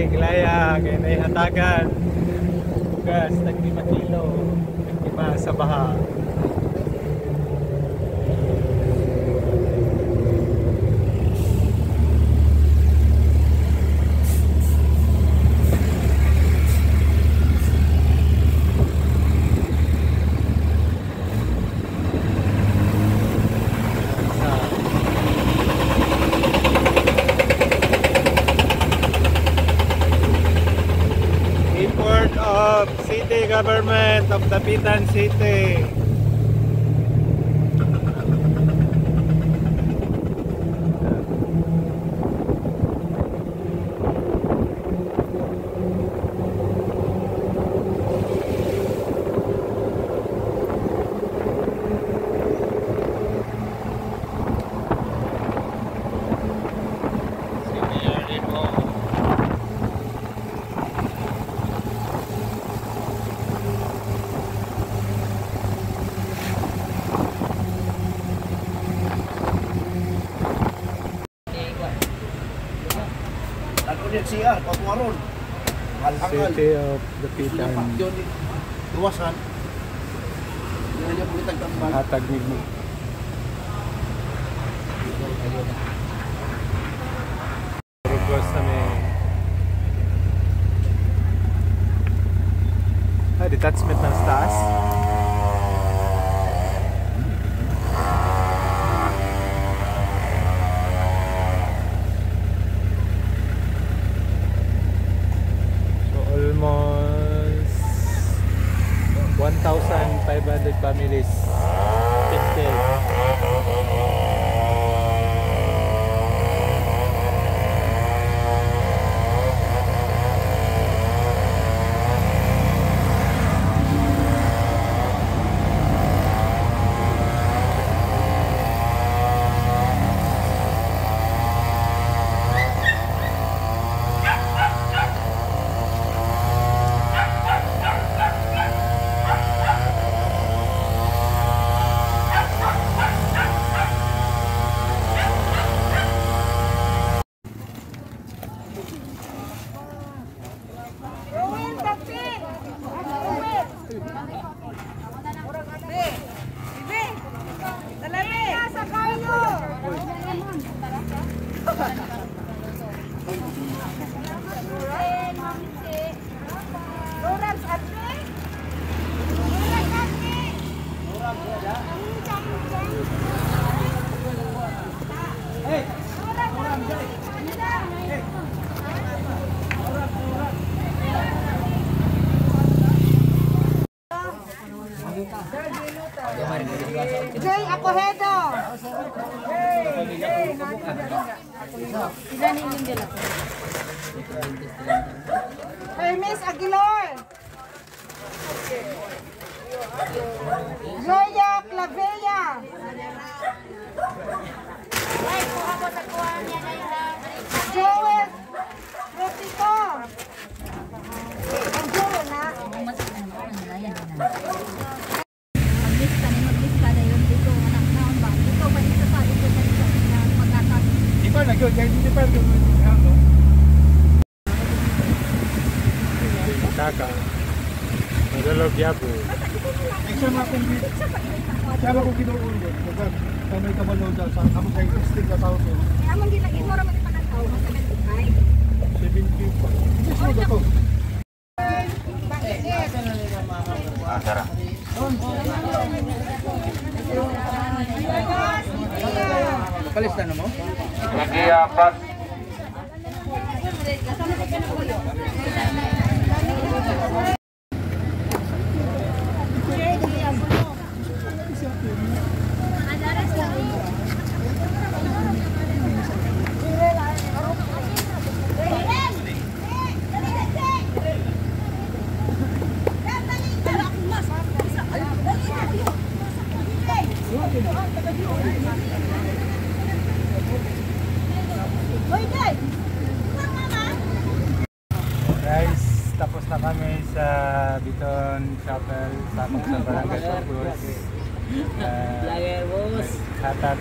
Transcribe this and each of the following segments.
kami Gilaya kay naihatagan gas tag 5 kilo 5 sa baha Import of City Government of City. Siya, pagwaron. Halhangal. City of Dapitan. Yun, luwasan. Yan yung bulitag tambal. Hatag ni mo. Burgos kami. Ah, detachment ng taas. 1,500 families affected. Ruin, Joel Rotico! Ang Joel na. Mag-miss ka na, mag-miss ka na yun dito, anak na ang ba? Ikaw ba isa sa ito sa isa na magkakasin? Di pa na yun, hindi pa yun. Ano? Taka. Madalog yabo. Isa na akong Ba kung kinuun doon? Kapag may kabalo dyan sa kapag kayo testing ka tao to. Kaya mong gilagin mo naman ipagkataw mo sa 75. 70 pa. Hindi siya ba to? Kalista na mo? Guys, tapos na kami sa Biton Chapel sa akong sa Barangay Corpus. Uh, hatag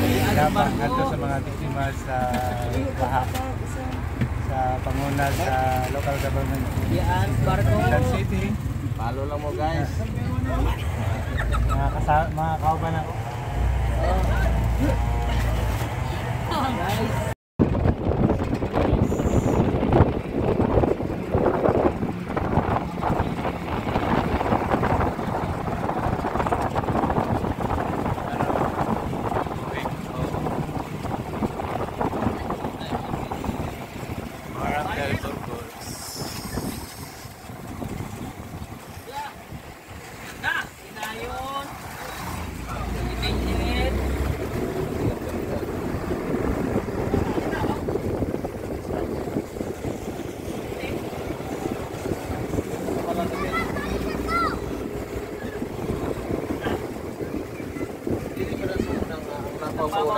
mga dabang ato sa mga biktima sa baha. sa panguna sa local government Yan, barko. Quezon City. Follow lang mo guys. Mga, kasa mga kauban ako. Barangay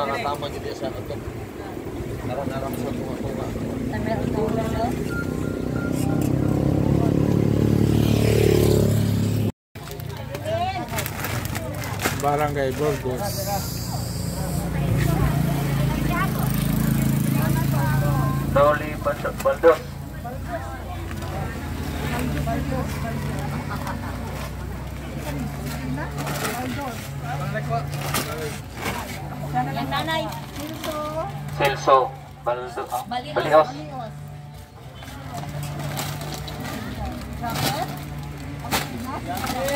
Napapura na tama dito sa ito. Naran-naran sa tunga-tunga. Barangay Burgos. Celso Baldo. Balihos. Balihos.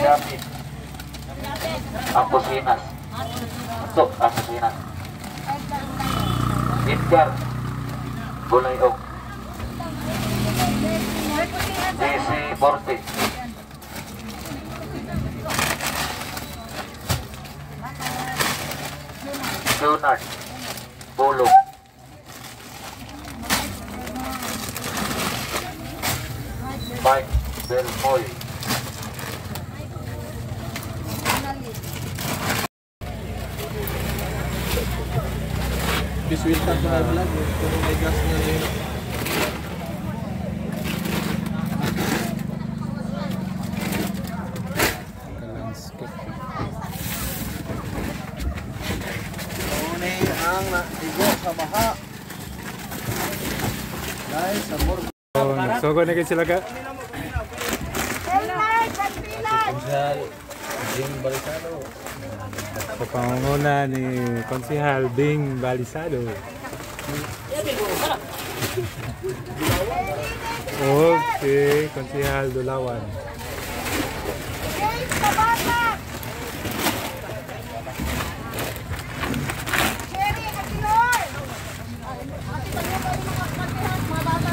Yapit. Angkosinas. Tok, Angkosinas. Edgar. Bulayog. DC Borte. Leonard. Bolo. Mike Belmoy. This will come to my vlog. Kung may gas na rin. Ang naigo sa baha. Guys, sa. So, nagsugo na kayo sila ka. Sa pangunguna ni Konsihal Bing Balisado. Okay, Konsihal Dulawan. James Tabata. Jerry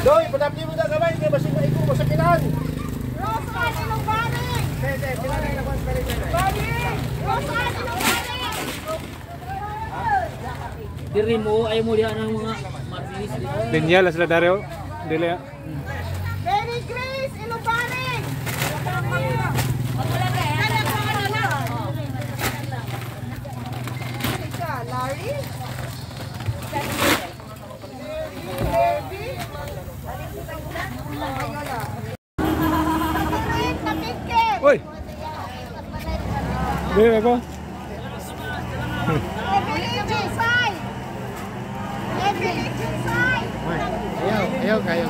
Doy, padapli mo na gamay kay basig maigo mo sa kinan. Rosman Ilongbaring. Baring. Rosman Ilongbaring. Diri mo, ay mo diyan ang mga martinis diyan. Linya sila Dario. Dili. Mary Grace Ilongbaring. Siya, Larry. Jinsay. Evelyn Jinsay. Ayaw, ayaw kayo.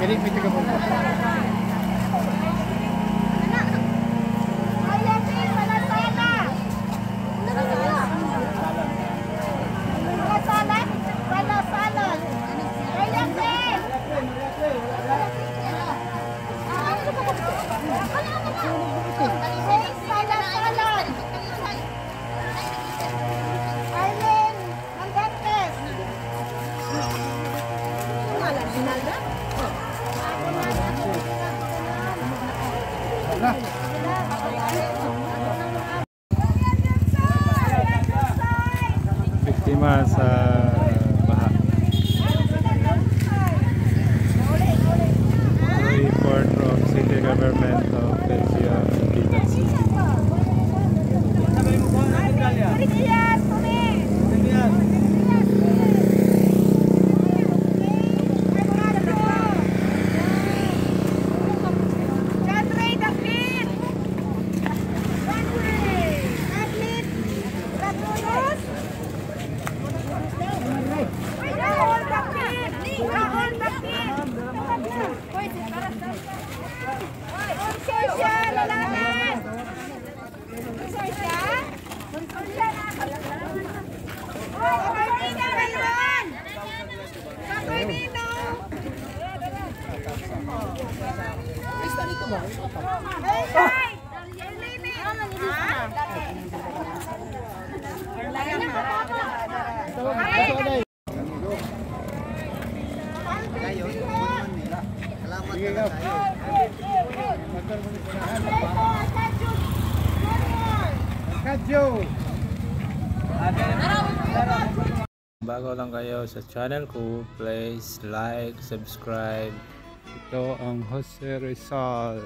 Kini may taga Biktima sa baha. Report from City Government of Belgia, Quezon Kadyo! Bago lang kayo sa channel ko, please like, subscribe. Ito ang Jose Rizal.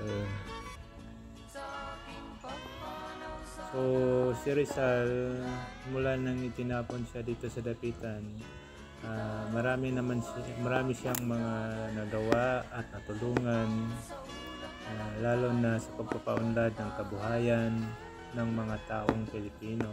So, si Rizal, mula nang itinapon siya dito sa Dapitan, ah, marami naman siya, marami siyang mga nagawa at natulungan, ah, lalo na sa pagpapaunlad ng kabuhayan ng mga taong Pilipino.